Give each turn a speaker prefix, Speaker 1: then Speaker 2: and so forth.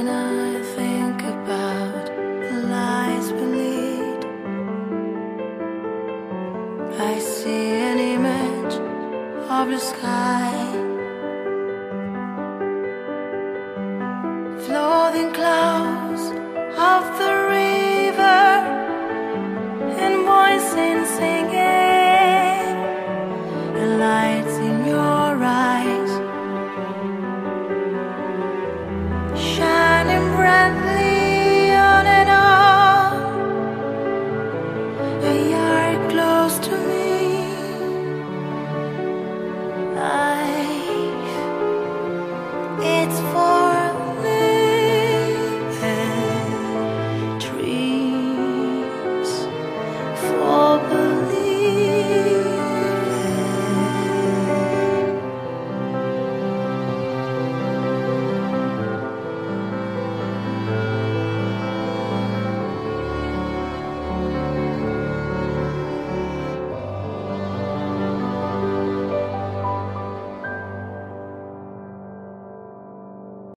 Speaker 1: When I think about the lies we I see an image of the sky. Floating clouds It's for